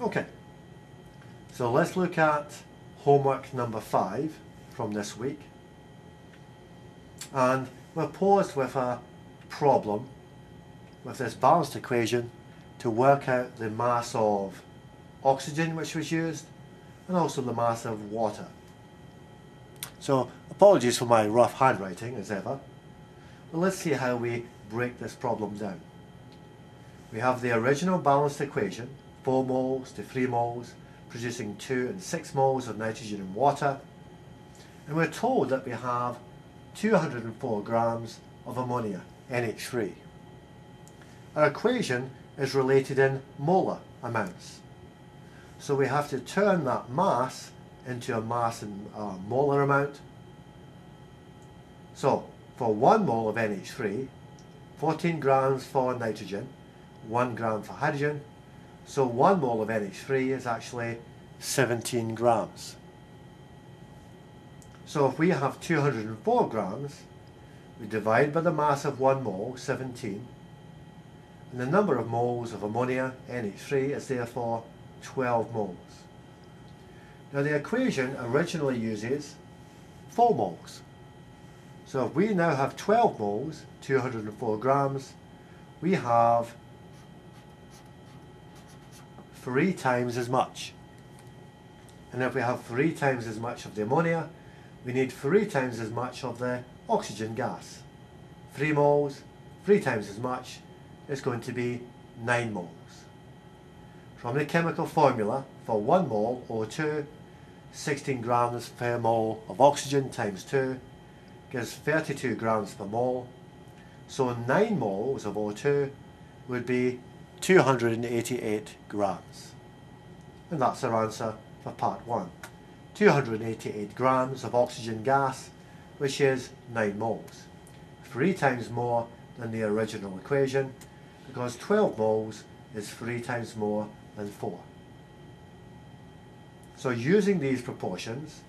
Okay, so let's look at homework number five from this week. And we're posed with a problem with this balanced equation to work out the mass of oxygen which was used and also the mass of water. So apologies for my rough handwriting as ever, but let's see how we break this problem down. We have the original balanced equation, 4 moles to 3 moles, producing 2 and 6 moles of nitrogen and water, and we're told that we have 204 grams of ammonia, NH3. Our equation is related in molar amounts. So we have to turn that mass into a mass in a molar amount. So for 1 mole of NH3, 14 grams for nitrogen, 1 gram for hydrogen. So 1 mole of NH3 is actually 17 grams. So if we have 204 grams, we divide by the mass of 1 mole, 17, and the number of moles of ammonia, NH3, is therefore 12 moles. Now the equation originally uses 4 moles. So if we now have 12 moles, 204 grams, we have 3 times as much. And if we have 3 times as much of the ammonia, we need 3 times as much of the oxygen gas. 3 moles, 3 times as much, is going to be 9 moles. From the chemical formula, for 1 mole O2, 16 grams per mole of oxygen times 2 gives 32 grams per mole. So 9 moles of O2 would be 288 grams. And that's our answer for part 1. 288 grams of oxygen gas, which is 9 moles. Three times more than the original equation, because 12 moles is three times more than 4. So using these proportions,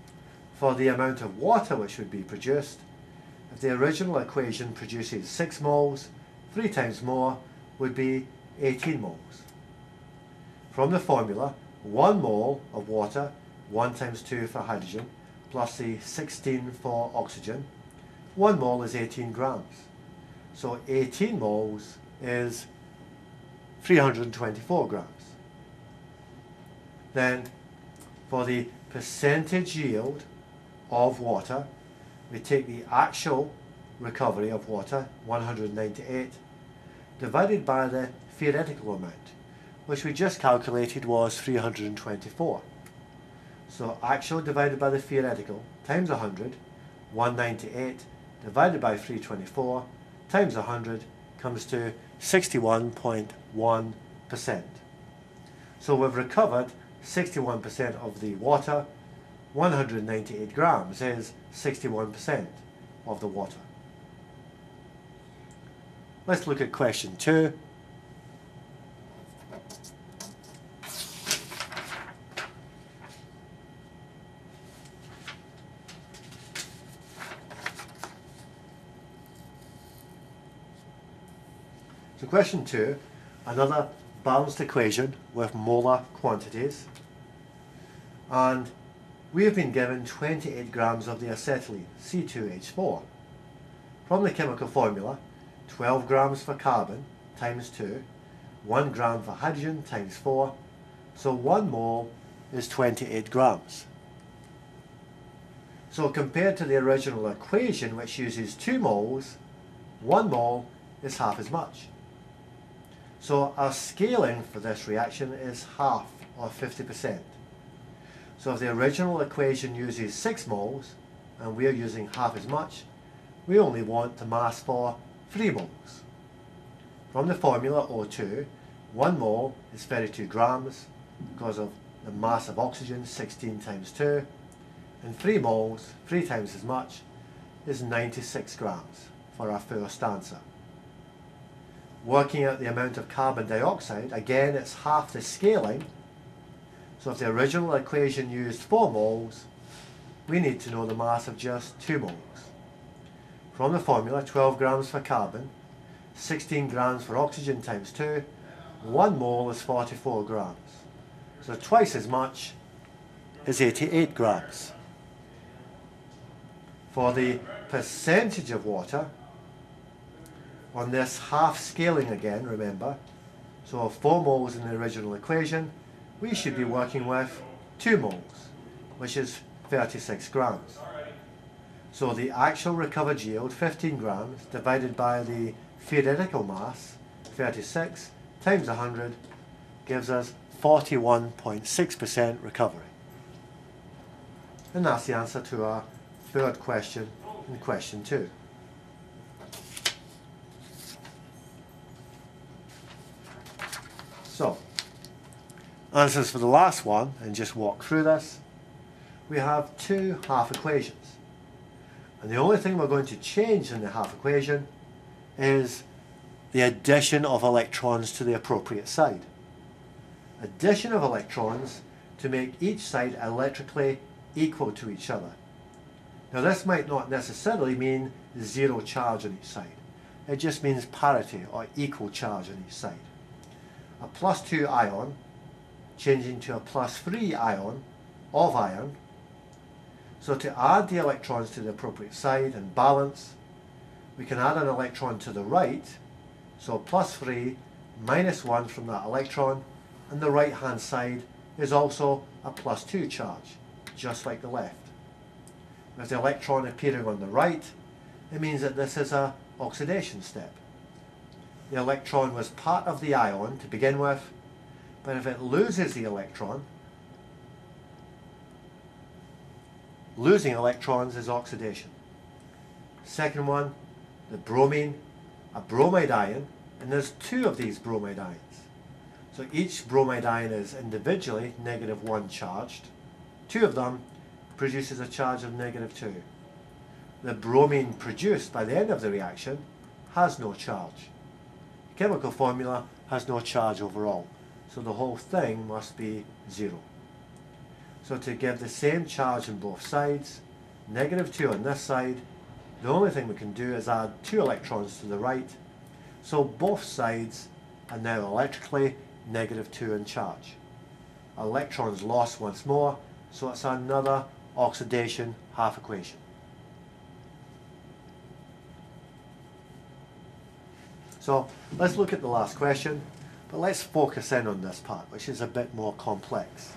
for the amount of water which would be produced, if the original equation produces 6 moles, 3 times more would be 18 moles. From the formula, 1 mole of water, 1 times 2 for hydrogen, plus the 16 for oxygen, 1 mole is 18 grams. So 18 moles is 324 grams. Then for the percentage yield of water, we take the actual recovery of water, 198, divided by the theoretical amount, which we just calculated was 324. So actual divided by the theoretical times 100, 198 divided by 324 times 100 comes to 61.1%. So we've recovered 61% of the water, 198 grams is 61% of the water. Let's look at question 2. Question 2, another balanced equation with molar quantities and we have been given 28 grams of the acetylene, C2H4. From the chemical formula, 12 grams for carbon times 2, 1 gram for hydrogen times 4, so 1 mole is 28 grams. So compared to the original equation which uses 2 moles, 1 mole is half as much. So our scaling for this reaction is half or 50%. So if the original equation uses 6 moles and we're using half as much, we only want the mass for 3 moles. From the formula O2, 1 mole is 32 grams because of the mass of oxygen 16 times 2 and 3 moles, 3 times as much, is 96 grams for our first answer. Working out the amount of carbon dioxide, again it's half the scaling so if the original equation used 4 moles, we need to know the mass of just 2 moles. From the formula, 12 grams for carbon, 16 grams for oxygen times 2, 1 mole is 44 grams. So twice as much is 88 grams. For the percentage of water, on this half scaling again, remember, so 4 moles in the original equation, we should be working with 2 moles, which is 36 grams. So the actual recovered yield, 15 grams, divided by the theoretical mass, 36, times 100, gives us 41.6% recovery. And that's the answer to our third question in question 2. Answers for the last one, and just walk through this. We have two half equations. And the only thing we're going to change in the half equation is the addition of electrons to the appropriate side. Addition of electrons to make each side electrically equal to each other. Now this might not necessarily mean zero charge on each side. It just means parity or equal charge on each side. A plus 2 ion changing to a plus 3 ion of iron. So to add the electrons to the appropriate side and balance, we can add an electron to the right, so plus 3 minus 1 from that electron, and the right hand side is also a plus 2 charge, just like the left. With the electron appearing on the right, it means that this is a oxidation step. The electron was part of the ion to begin with, but if it loses the electron, losing electrons is oxidation. Second one, the bromine, a bromide ion, and there's two of these bromide ions. So each bromide ion is individually negative 1 charged. Two of them produces a charge of negative 2. The bromine produced by the end of the reaction has no charge. The chemical formula has no charge overall, so the whole thing must be zero. So to give the same charge on both sides, negative 2 on this side, the only thing we can do is add two electrons to the right, so both sides are now electrically negative 2 in charge. Electrons lost once more, so it's another oxidation half equation. So let's look at the last question, but let's focus in on this part, which is a bit more complex.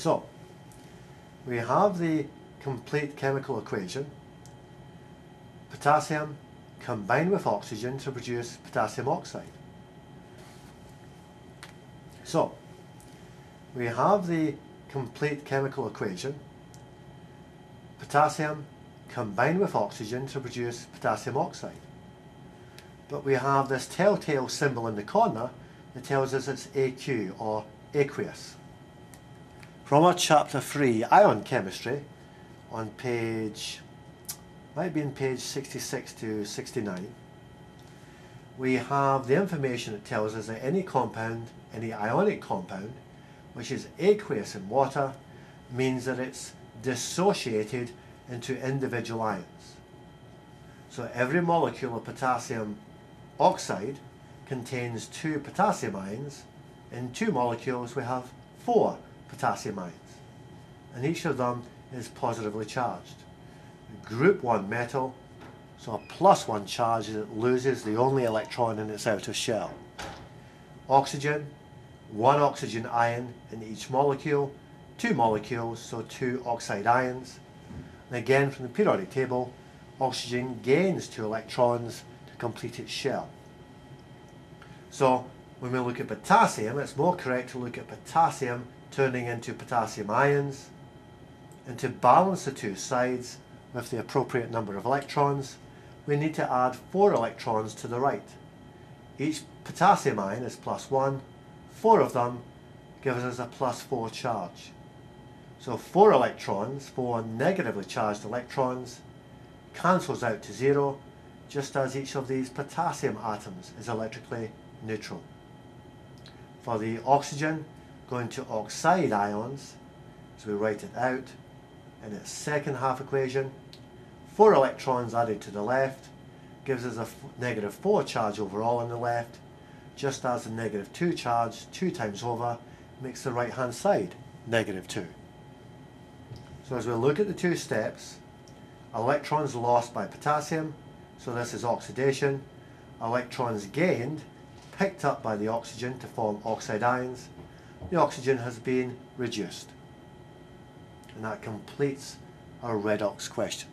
So, we have the complete chemical equation. Potassium combined with oxygen to produce potassium oxide. So, we have the complete chemical equation. Potassium combined with oxygen to produce potassium oxide. But we have this telltale symbol in the corner that tells us it's AQ or aqueous. From our chapter 3, ion chemistry, on page, might be in page 66 to 69, we have the information that tells us that any compound, any ionic compound, which is aqueous in water, means that it's dissociated into individual ions. So every molecule of potassium oxide contains two potassium ions. In two molecules we have four potassium ions. And each of them is positively charged. Group 1 metal, so a plus 1 charge it loses the only electron in its outer shell. Oxygen, one oxygen ion in each molecule, two molecules, so two oxide ions. And again from the periodic table, oxygen gains two electrons to complete its shell. So when we look at potassium, it's more correct to look at potassium turning into potassium ions. And to balance the two sides with the appropriate number of electrons, we need to add four electrons to the right. Each potassium ion is plus 1. Four of them gives us a plus 4 charge. So 4 electrons, 4 negatively charged electrons, cancels out to 0, just as each of these potassium atoms is electrically neutral. For the oxygen, going to oxide ions, so we write it out in its second half equation, 4 electrons added to the left gives us a negative 4 charge overall on the left, just as the negative 2 charge 2 times over makes the right hand side negative 2. So as we look at the two steps, electrons lost by potassium, so this is oxidation, electrons gained, picked up by the oxygen to form oxide ions, the oxygen has been reduced. And that completes our redox question.